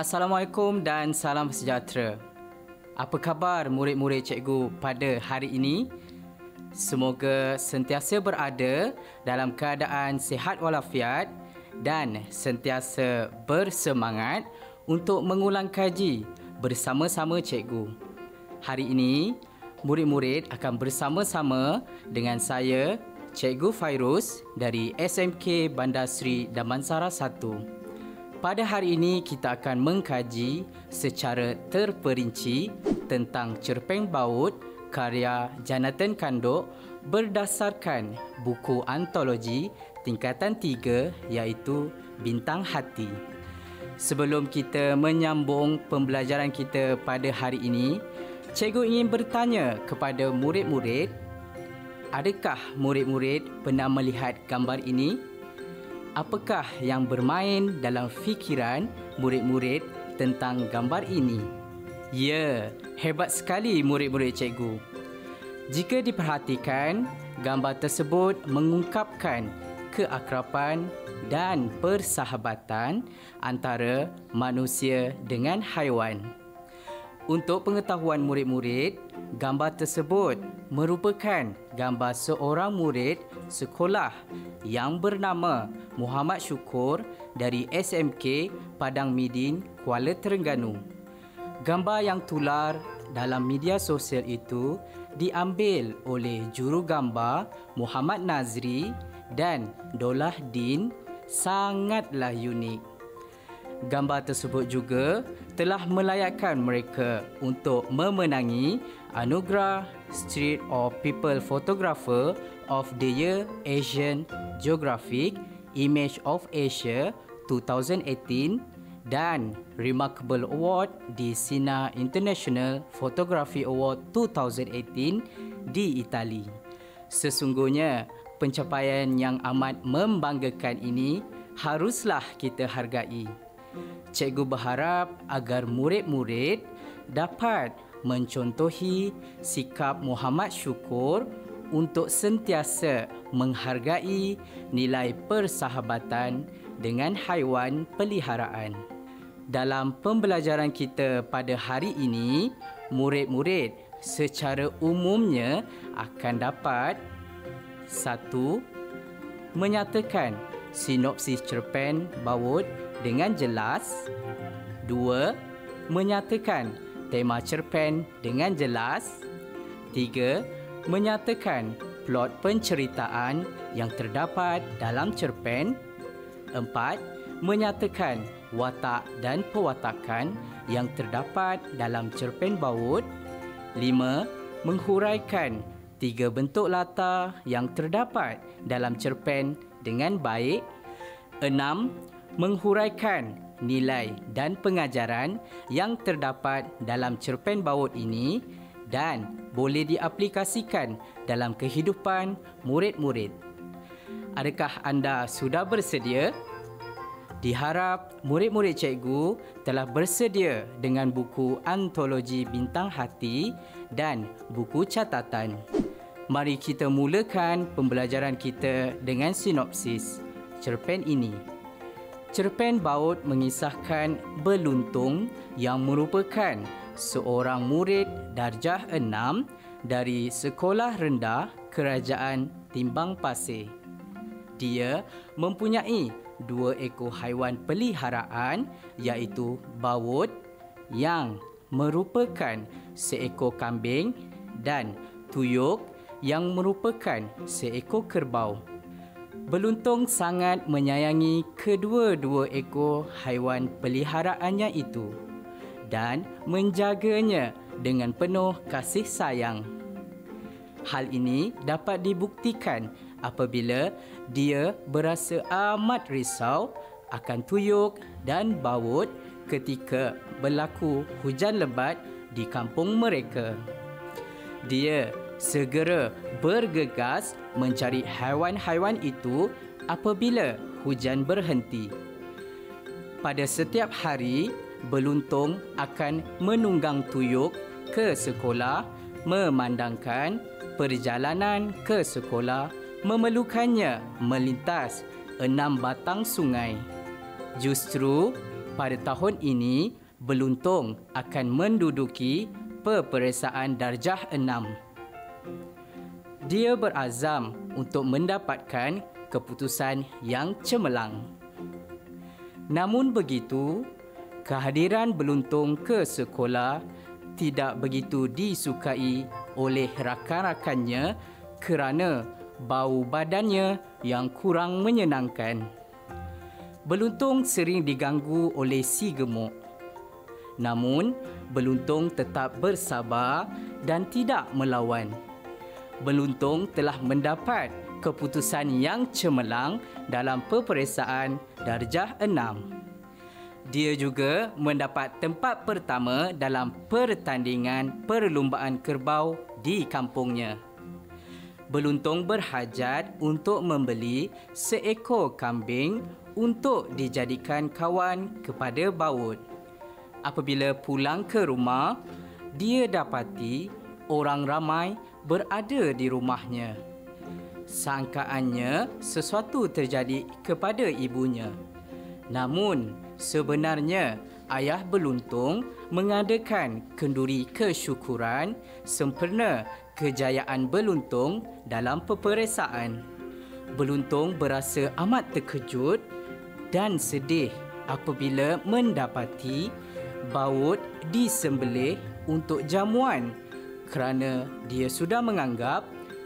Assalamualaikum dan salam sejahtera. Apa khabar murid-murid cikgu pada hari ini? Semoga sentiasa berada dalam keadaan sihat walafiat dan sentiasa bersemangat untuk mengulang kaji bersama-sama cikgu. Hari ini, murid-murid akan bersama-sama dengan saya, Cikgu Fairuz dari SMK Bandar Seri Damansara 1. Pada hari ini kita akan mengkaji secara terperinci tentang cerpen baut karya Jonathan Kandok berdasarkan buku antologi tingkatan 3 iaitu Bintang Hati. Sebelum kita menyambung pembelajaran kita pada hari ini, cikgu ingin bertanya kepada murid-murid, adakah murid-murid pernah melihat gambar ini? Apakah yang bermain dalam fikiran murid-murid tentang gambar ini? Ya, hebat sekali murid-murid cikgu. Jika diperhatikan, gambar tersebut mengungkapkan keakraban dan persahabatan antara manusia dengan haiwan. Untuk pengetahuan murid-murid, gambar tersebut merupakan gambar seorang murid sekolah yang bernama Muhammad Syukur dari SMK Padang Midin, Kuala Terengganu. Gambar yang tular dalam media sosial itu diambil oleh juru gambar Muhammad Nazri dan Dolah Din sangatlah unik. Gambar tersebut juga telah melayakkan mereka untuk memenangi anugerah Street of People Photographer of the Year Asian Geographic Image of Asia 2018 dan Remarkable Award di Sina International Photography Award 2018 di Itali. Sesungguhnya pencapaian yang amat membanggakan ini haruslah kita hargai. Cikgu berharap agar murid-murid dapat mencontohi sikap Muhammad Syukur untuk sentiasa menghargai nilai persahabatan dengan haiwan peliharaan. Dalam pembelajaran kita pada hari ini, murid-murid secara umumnya akan dapat satu menyatakan sinopsis cerpen baut dengan jelas. Dua, menyatakan tema cerpen dengan jelas. Tiga, menyatakan plot penceritaan yang terdapat dalam cerpen. Empat, menyatakan watak dan pewatakan yang terdapat dalam cerpen baut. Lima, menghuraikan tiga bentuk latar yang terdapat dalam cerpen dengan baik. Enam, menghuraikan nilai dan pengajaran yang terdapat dalam cerpen baut ini dan boleh diaplikasikan dalam kehidupan murid-murid. Adakah anda sudah bersedia? Diharap murid-murid cikgu telah bersedia dengan buku antologi bintang hati dan buku catatan. Mari kita mulakan pembelajaran kita dengan sinopsis cerpen ini. Cerpen Baut mengisahkan Beluntung yang merupakan seorang murid darjah enam dari sekolah rendah kerajaan Timbang Pasir. Dia mempunyai dua ekor haiwan peliharaan iaitu Baut yang merupakan seekor kambing dan Tuyuk yang merupakan seekor kerbau. Beluntung sangat menyayangi kedua-dua ekor haiwan peliharaannya itu dan menjaganya dengan penuh kasih sayang. Hal ini dapat dibuktikan apabila dia berasa amat risau akan tuyuk dan baut ketika berlaku hujan lebat di kampung mereka. Dia segera bergegas mencari haiwan-haiwan itu apabila hujan berhenti. Pada setiap hari, Beluntung akan menunggang tuyuk ke sekolah memandangkan perjalanan ke sekolah memerlukannya melintas enam batang sungai. Justru pada tahun ini Beluntung akan menduduki peperiksaan darjah 6. Dia berazam untuk mendapatkan keputusan yang cemerlang. Namun begitu, kehadiran Beluntung ke sekolah tidak begitu disukai oleh rakan-rakannya kerana bau badannya yang kurang menyenangkan. Beluntung sering diganggu oleh si gemuk. Namun, Beluntung tetap bersabar dan tidak melawan. Beluntung telah mendapat keputusan yang cemerlang dalam peperiksaan darjah 6. Dia juga mendapat tempat pertama dalam pertandingan perlumbaan kerbau di kampungnya. Beluntung berhajat untuk membeli seekor kambing untuk dijadikan kawan kepada baut. Apabila pulang ke rumah, dia dapati orang ramai berada di rumahnya. Sangkaannya sesuatu terjadi kepada ibunya. Namun sebenarnya ayah Beluntung mengadakan kenduri kesyukuran sempurna kejayaan Beluntung dalam peperiksaan. Beluntung berasa amat terkejut dan sedih apabila mendapati baut disembelih untuk jamuan kerana dia sudah menganggap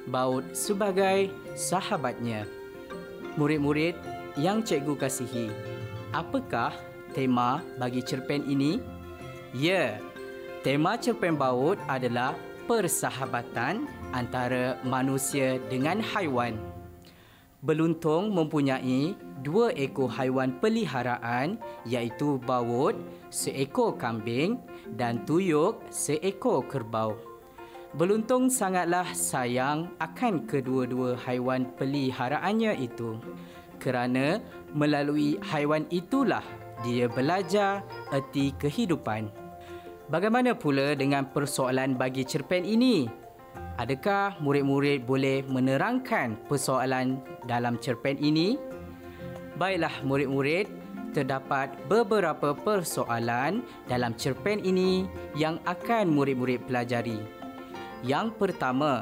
baut sebagai sahabatnya. Murid-murid yang cikgu kasihi, apakah tema bagi cerpen ini? Ya, tema cerpen baut adalah persahabatan antara manusia dengan haiwan. Beluntung mempunyai dua ekor haiwan peliharaan iaitu baut, seekor kambing dan tuyuk, seekor kerbau. Beluntung sangatlah sayang akan kedua-dua haiwan peliharaannya itu. Kerana melalui haiwan itulah dia belajar erti kehidupan. Bagaimana pula dengan persoalan bagi cerpen ini? Adakah murid-murid boleh menerangkan persoalan dalam cerpen ini? Baiklah murid-murid, terdapat beberapa persoalan dalam cerpen ini yang akan murid-murid pelajari. Yang pertama,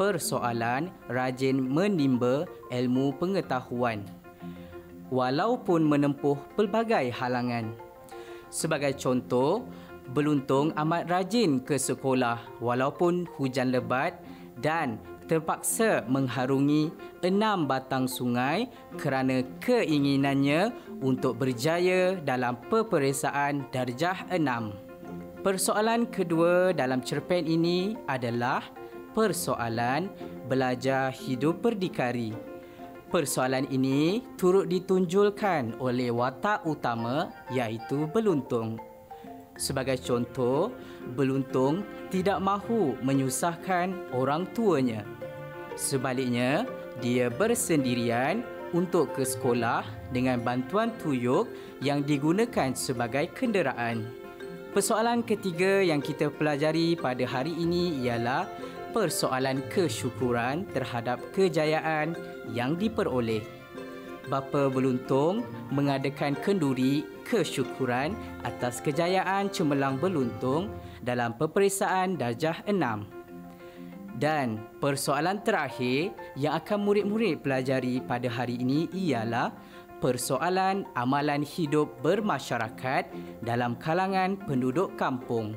persoalan rajin menimba ilmu pengetahuan walaupun menempuh pelbagai halangan. Sebagai contoh, Beluntung amat rajin ke sekolah walaupun hujan lebat dan terpaksa mengharungi enam batang sungai kerana keinginannya untuk berjaya dalam peperiksaan darjah enam. Persoalan kedua dalam cerpen ini adalah persoalan belajar hidup berdikari. Persoalan ini turut ditunjulkan oleh watak utama iaitu Beluntung. Sebagai contoh, Beluntung tidak mahu menyusahkan orang tuanya. Sebaliknya, dia bersendirian untuk ke sekolah dengan bantuan tuyuk yang digunakan sebagai kenderaan. Persoalan ketiga yang kita pelajari pada hari ini ialah persoalan kesyukuran terhadap kejayaan yang diperoleh. Bapa Beluntung mengadakan kenduri kesyukuran atas kejayaan cemerlang Beluntung dalam peperiksaan darjah 6. Dan persoalan terakhir yang akan murid-murid pelajari pada hari ini ialah persoalan amalan hidup bermasyarakat dalam kalangan penduduk kampung.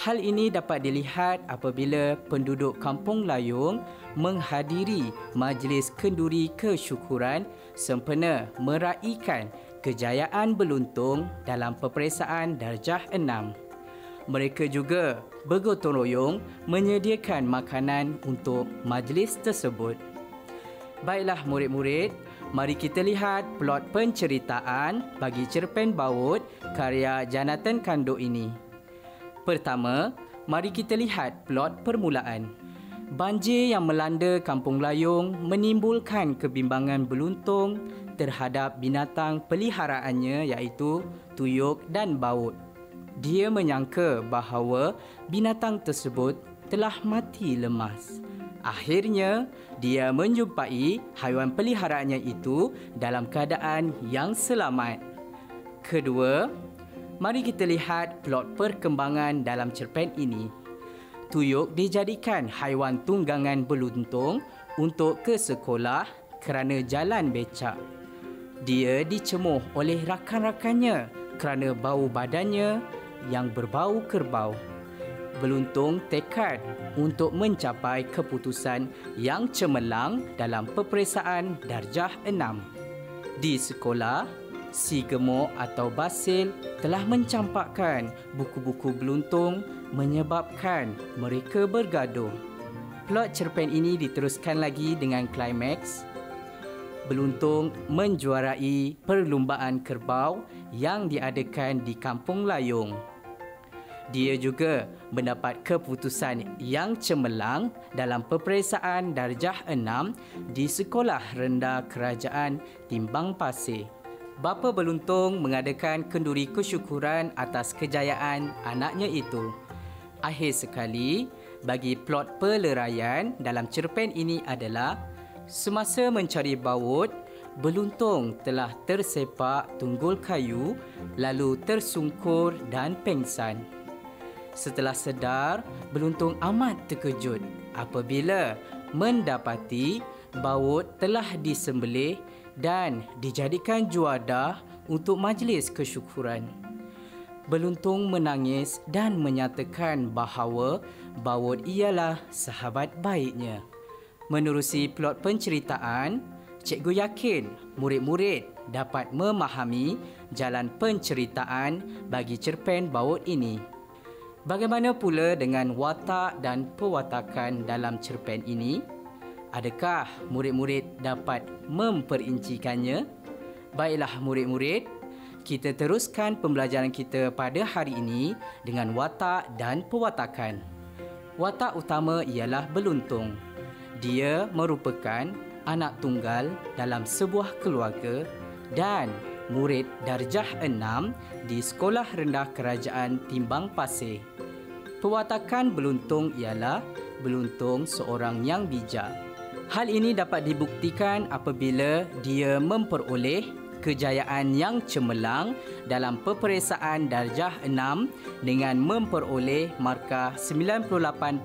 Hal ini dapat dilihat apabila penduduk Kampung Layung menghadiri majlis kenduri kesyukuran sempena meraihkan kejayaan Beluntung dalam peperiksaan darjah 6. Mereka juga bergotong royong menyediakan makanan untuk majlis tersebut. Baiklah murid-murid, Mari kita lihat plot penceritaan bagi cerpen baut karya Jonathan Kando ini. Pertama, mari kita lihat plot permulaan. Banjir yang melanda Kampung Layung menimbulkan kebimbangan beluntung terhadap binatang peliharaannya iaitu tuyuk dan baut. Dia menyangka bahawa binatang tersebut telah mati lemas. Akhirnya, dia menjumpai haiwan peliharaannya itu dalam keadaan yang selamat. Kedua, mari kita lihat plot perkembangan dalam cerpen ini. Tuyuk dijadikan haiwan tunggangan beruntung untuk ke sekolah kerana jalan becak. Dia dicemuh oleh rakan-rakannya kerana bau badannya yang berbau kerbau. Beluntung tekad untuk mencapai keputusan yang cemerlang dalam peperiksaan darjah enam. Di sekolah, si gemuk atau basil telah mencampakkan buku-buku beluntung menyebabkan mereka bergaduh. Plot cerpen ini diteruskan lagi dengan klimaks. Beluntung menjuarai perlumbaan kerbau yang diadakan di Kampung Layung. Dia juga mendapat keputusan yang cemerlang dalam peperiksaan darjah 6 di Sekolah Rendah Kerajaan Timbang Pasir. Bapa Beluntung mengadakan kenduri kesyukuran atas kejayaan anaknya itu. Akhir sekali, bagi plot peleraian dalam cerpen ini adalah semasa mencari baut, Beluntung telah tersepak tunggul kayu lalu tersungkur dan pengsan. Setelah sedar, Beluntung amat terkejut apabila mendapati baut telah disembelih dan dijadikan juadah untuk majlis kesyukuran. Beluntung menangis dan menyatakan bahawa Bawut ialah sahabat baiknya. Menerusi plot penceritaan, cikgu yakin murid-murid dapat memahami jalan penceritaan bagi cerpen Bawut ini. Bagaimana pula dengan watak dan pewatakan dalam cerpen ini? Adakah murid-murid dapat memperincikannya? Baiklah murid-murid, kita teruskan pembelajaran kita pada hari ini dengan watak dan pewatakan. Watak utama ialah beluntung. Dia merupakan anak tunggal dalam sebuah keluarga dan murid darjah enam di Sekolah Rendah Kerajaan Timbang Pasir. Pewatakan beluntung ialah beluntung seorang yang bijak. Hal ini dapat dibuktikan apabila dia memperoleh kejayaan yang cemerlang dalam peperiksaan darjah 6 dengan memperoleh markah 98%.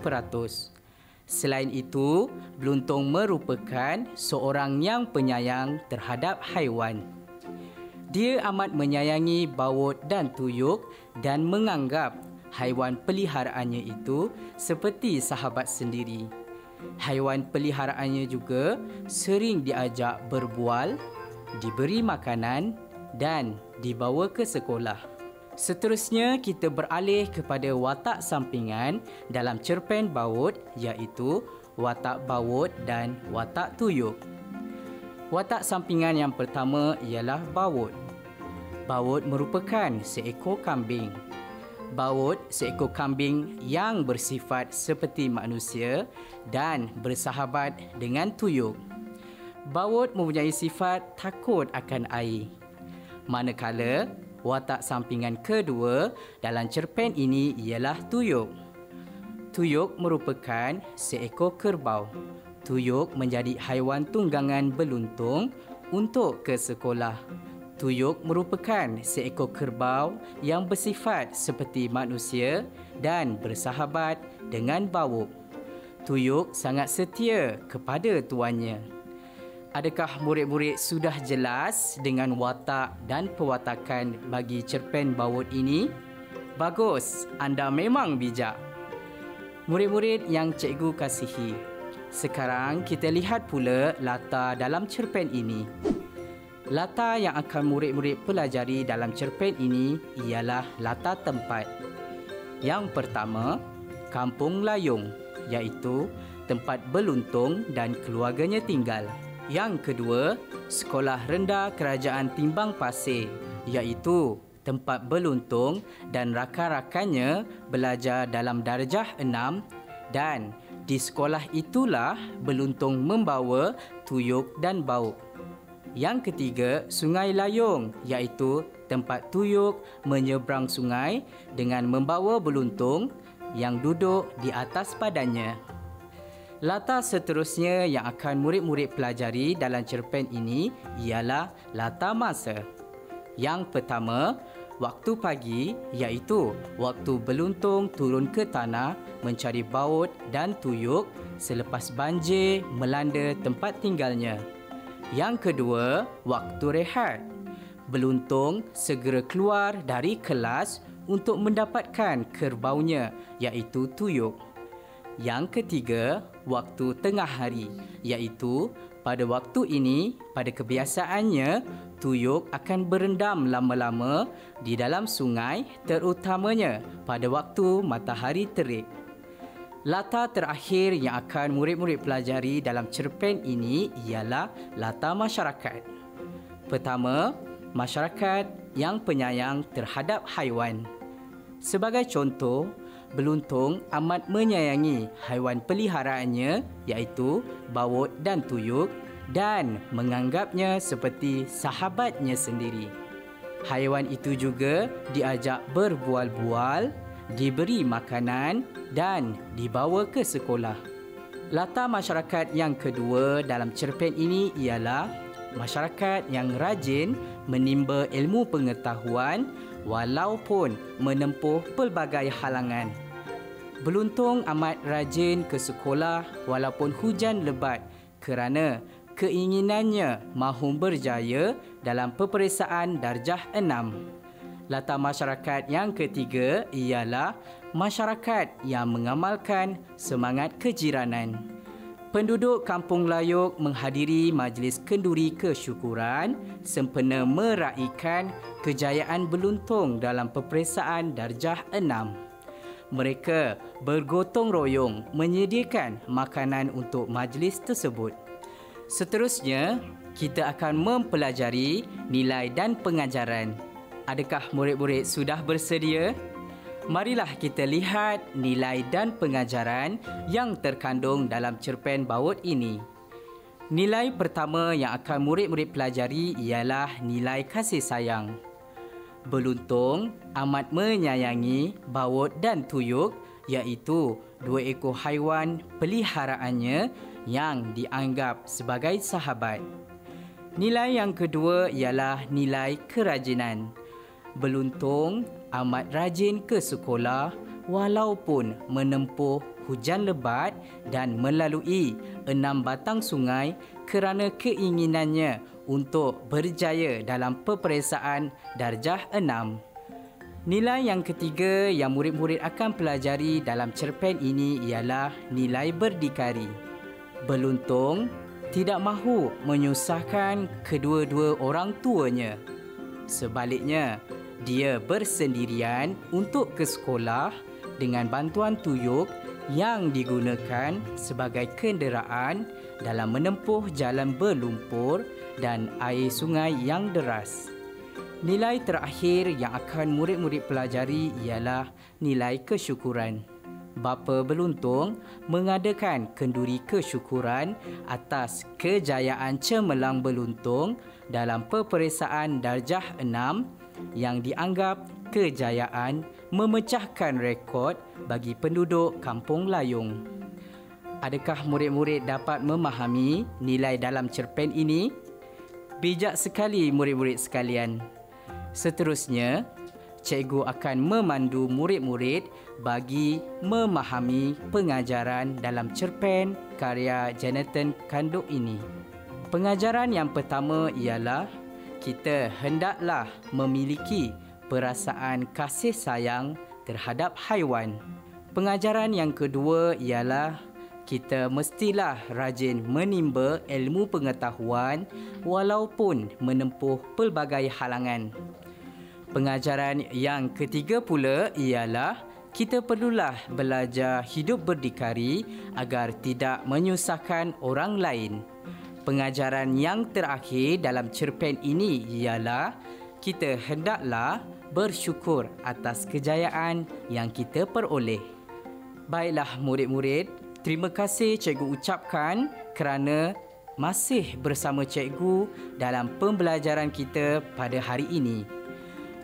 Selain itu, Bluntung merupakan seorang yang penyayang terhadap haiwan. Dia amat menyayangi bawut dan tuyuk dan menganggap haiwan peliharaannya itu seperti sahabat sendiri haiwan peliharaannya juga sering diajak berbual, diberi makanan dan dibawa ke sekolah. Seterusnya, kita beralih kepada watak sampingan dalam cerpen Bawut iaitu watak Bawut dan watak Tuyuk. Watak sampingan yang pertama ialah Bawut. Bawut merupakan seekor kambing. Bawut seekor kambing yang bersifat seperti manusia dan bersahabat dengan tuyuk. Bawut mempunyai sifat takut akan air. Manakala watak sampingan kedua dalam cerpen ini ialah tuyuk. Tuyuk merupakan seekor kerbau. Tuyuk menjadi haiwan tunggangan beluntung untuk ke sekolah. Tuyuk merupakan seekor kerbau yang bersifat seperti manusia dan bersahabat dengan bawuk. Tuyuk sangat setia kepada tuannya. Adakah murid-murid sudah jelas dengan watak dan pewatakan bagi cerpen bawut ini? Bagus, anda memang bijak. Murid-murid yang cikgu kasihi, sekarang kita lihat pula latar dalam cerpen ini. Latar yang akan murid-murid pelajari dalam cerpen ini ialah latar tempat. Yang pertama, Kampung Layung iaitu tempat Beluntung dan keluarganya tinggal. Yang kedua, Sekolah Rendah Kerajaan Timbang Pasir iaitu tempat Beluntung dan rakan-rakannya belajar dalam darjah enam dan di sekolah itulah Beluntung membawa tuyuk dan bauk. Yang ketiga, Sungai Layung iaitu tempat tuyuk menyeberang sungai dengan membawa beluntung yang duduk di atas badannya. Latar seterusnya yang akan murid-murid pelajari dalam cerpen ini ialah latar masa. Yang pertama, waktu pagi iaitu waktu beluntung turun ke tanah mencari baut dan tuyuk selepas banjir melanda tempat tinggalnya. Yang kedua, waktu rehat. Beluntung segera keluar dari kelas untuk mendapatkan kerbaunya iaitu tuyuk. Yang ketiga, waktu tengah hari iaitu pada waktu ini pada kebiasaannya tuyuk akan berendam lama-lama di dalam sungai terutamanya pada waktu matahari terik. Latar terakhir yang akan murid-murid pelajari dalam cerpen ini ialah latar masyarakat. Pertama, masyarakat yang penyayang terhadap haiwan. Sebagai contoh, Beluntung amat menyayangi haiwan peliharaannya iaitu bawut dan tuyuk dan menganggapnya seperti sahabatnya sendiri. Haiwan itu juga diajak berbual-bual diberi makanan dan dibawa ke sekolah. Latar masyarakat yang kedua dalam cerpen ini ialah masyarakat yang rajin menimba ilmu pengetahuan walaupun menempuh pelbagai halangan. Beluntung amat rajin ke sekolah walaupun hujan lebat kerana keinginannya mahu berjaya dalam peperiksaan darjah enam. Latar masyarakat yang ketiga ialah masyarakat yang mengamalkan semangat kejiranan. Penduduk Kampung Layuk menghadiri majlis kenduri kesyukuran sempena meraihkan kejayaan beluntung dalam peperiksaan darjah enam. Mereka bergotong royong menyediakan makanan untuk majlis tersebut. Seterusnya, kita akan mempelajari nilai dan pengajaran Adakah murid-murid sudah bersedia? Marilah kita lihat nilai dan pengajaran yang terkandung dalam cerpen baut ini. Nilai pertama yang akan murid-murid pelajari ialah nilai kasih sayang. Beluntung amat menyayangi baut dan tuyuk iaitu dua ekor haiwan peliharaannya yang dianggap sebagai sahabat. Nilai yang kedua ialah nilai kerajinan beluntung amat rajin ke sekolah walaupun menempuh hujan lebat dan melalui enam batang sungai kerana keinginannya untuk berjaya dalam peperiksaan darjah enam. Nilai yang ketiga yang murid-murid akan pelajari dalam cerpen ini ialah nilai berdikari. Beluntung tidak mahu menyusahkan kedua-dua orang tuanya. Sebaliknya, dia bersendirian untuk ke sekolah dengan bantuan tuyuk yang digunakan sebagai kenderaan dalam menempuh jalan berlumpur dan air sungai yang deras. Nilai terakhir yang akan murid-murid pelajari ialah nilai kesyukuran. Bapa Beluntung mengadakan kenduri kesyukuran atas kejayaan cemerlang Beluntung dalam peperiksaan darjah yang dianggap kejayaan memecahkan rekod bagi penduduk Kampung Layung. Adakah murid-murid dapat memahami nilai dalam cerpen ini? Bijak sekali murid-murid sekalian. Seterusnya, cikgu akan memandu murid-murid bagi memahami pengajaran dalam cerpen karya Jonathan Kanduk ini. Pengajaran yang pertama ialah kita hendaklah memiliki perasaan kasih sayang terhadap haiwan. Pengajaran yang kedua ialah kita mestilah rajin menimba ilmu pengetahuan walaupun menempuh pelbagai halangan. Pengajaran yang ketiga pula ialah kita perlulah belajar hidup berdikari agar tidak menyusahkan orang lain. Pengajaran yang terakhir dalam cerpen ini ialah kita hendaklah bersyukur atas kejayaan yang kita peroleh. Baiklah murid-murid, terima kasih cikgu ucapkan kerana masih bersama cikgu dalam pembelajaran kita pada hari ini.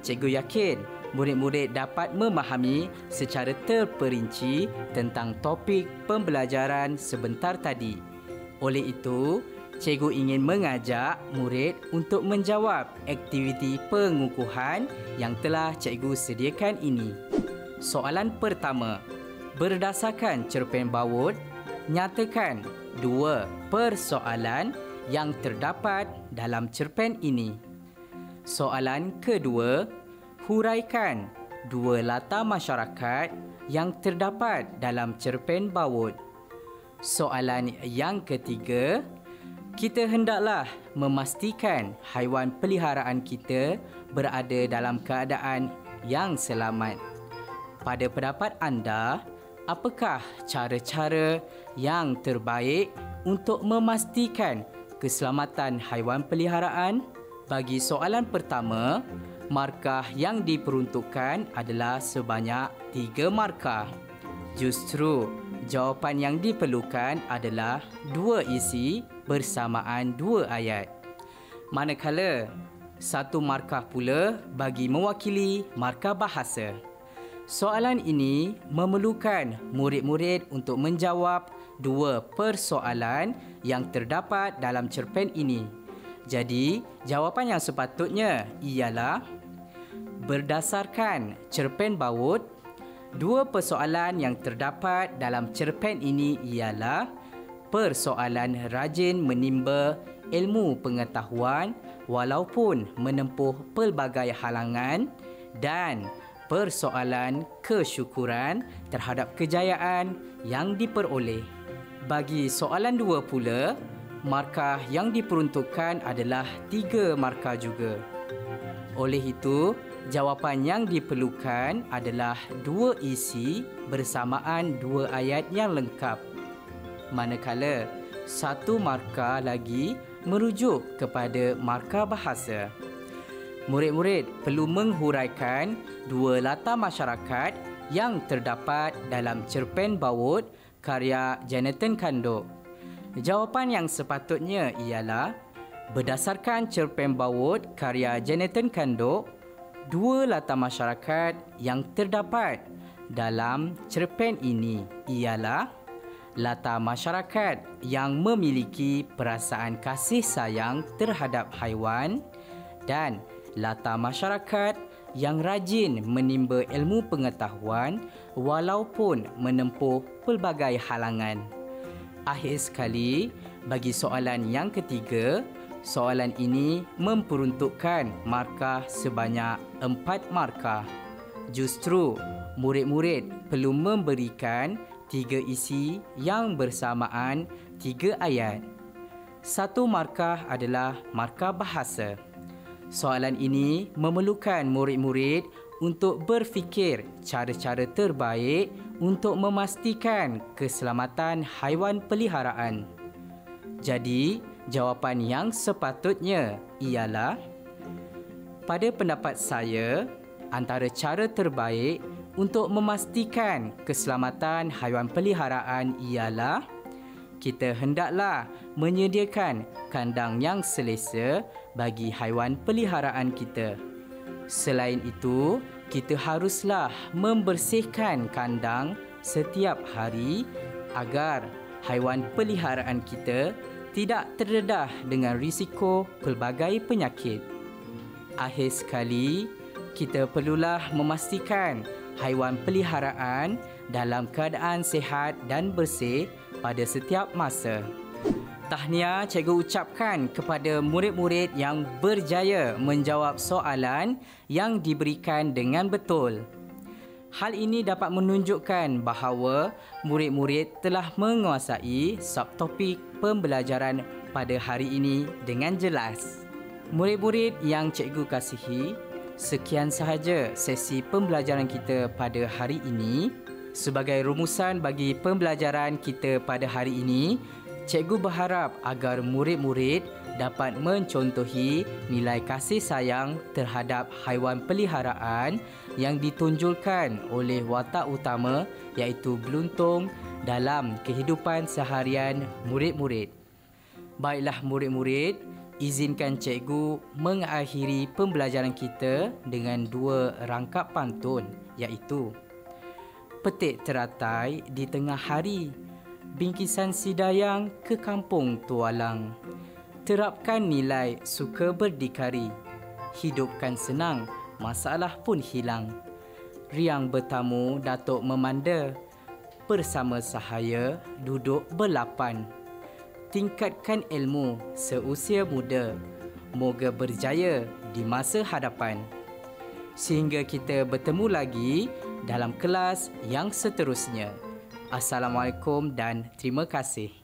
Cikgu yakin murid-murid dapat memahami secara terperinci tentang topik pembelajaran sebentar tadi. Oleh itu, cikgu ingin mengajak murid untuk menjawab aktiviti pengukuhan yang telah cikgu sediakan ini. Soalan pertama. Berdasarkan cerpen bawut, nyatakan dua persoalan yang terdapat dalam cerpen ini. Soalan kedua, huraikan dua latar masyarakat yang terdapat dalam cerpen bawut. Soalan yang ketiga, kita hendaklah memastikan haiwan peliharaan kita berada dalam keadaan yang selamat. Pada pendapat anda, apakah cara-cara yang terbaik untuk memastikan keselamatan haiwan peliharaan? Bagi soalan pertama, markah yang diperuntukkan adalah sebanyak tiga markah. Justru, jawapan yang diperlukan adalah dua isi bersamaan dua ayat. Manakala satu markah pula bagi mewakili markah bahasa. Soalan ini memerlukan murid-murid untuk menjawab dua persoalan yang terdapat dalam cerpen ini. Jadi, jawapan yang sepatutnya ialah berdasarkan cerpen Bawut, dua persoalan yang terdapat dalam cerpen ini ialah persoalan rajin menimba ilmu pengetahuan walaupun menempuh pelbagai halangan dan persoalan kesyukuran terhadap kejayaan yang diperoleh. Bagi soalan dua pula, markah yang diperuntukkan adalah tiga markah juga. Oleh itu, jawapan yang diperlukan adalah dua isi bersamaan dua ayat yang lengkap manakala satu markah lagi merujuk kepada markah bahasa. Murid-murid perlu menghuraikan dua latar masyarakat yang terdapat dalam cerpen bawut karya Jonathan Kando. Jawapan yang sepatutnya ialah berdasarkan cerpen bawut karya Jonathan Kando, dua latar masyarakat yang terdapat dalam cerpen ini ialah latar masyarakat yang memiliki perasaan kasih sayang terhadap haiwan dan latar masyarakat yang rajin menimba ilmu pengetahuan walaupun menempuh pelbagai halangan. Akhir sekali, bagi soalan yang ketiga, soalan ini memperuntukkan markah sebanyak empat markah. Justru, murid-murid perlu memberikan tiga isi yang bersamaan tiga ayat. Satu markah adalah markah bahasa. Soalan ini memerlukan murid-murid untuk berfikir cara-cara terbaik untuk memastikan keselamatan haiwan peliharaan. Jadi, jawapan yang sepatutnya ialah pada pendapat saya, antara cara terbaik untuk memastikan keselamatan haiwan peliharaan ialah kita hendaklah menyediakan kandang yang selesa bagi haiwan peliharaan kita. Selain itu, kita haruslah membersihkan kandang setiap hari agar haiwan peliharaan kita tidak terdedah dengan risiko pelbagai penyakit. Akhir sekali, kita perlulah memastikan haiwan peliharaan dalam keadaan sihat dan bersih pada setiap masa. Tahniah cikgu ucapkan kepada murid-murid yang berjaya menjawab soalan yang diberikan dengan betul. Hal ini dapat menunjukkan bahawa murid-murid telah menguasai subtopik pembelajaran pada hari ini dengan jelas. Murid-murid yang cikgu kasihi, Sekian sahaja sesi pembelajaran kita pada hari ini. Sebagai rumusan bagi pembelajaran kita pada hari ini, cikgu berharap agar murid-murid dapat mencontohi nilai kasih sayang terhadap haiwan peliharaan yang ditunjulkan oleh watak utama iaitu beluntung dalam kehidupan seharian murid-murid. Baiklah murid-murid, izinkan cikgu mengakhiri pembelajaran kita dengan dua rangkap pantun iaitu Petik teratai di tengah hari Bingkisan si dayang ke kampung tualang Terapkan nilai suka berdikari. Hidupkan senang, masalah pun hilang. Riang bertamu Datuk Memanda. Bersama sahaya duduk berlapan. Tingkatkan ilmu seusia muda. Moga berjaya di masa hadapan. Sehingga kita bertemu lagi dalam kelas yang seterusnya. Assalamualaikum dan terima kasih.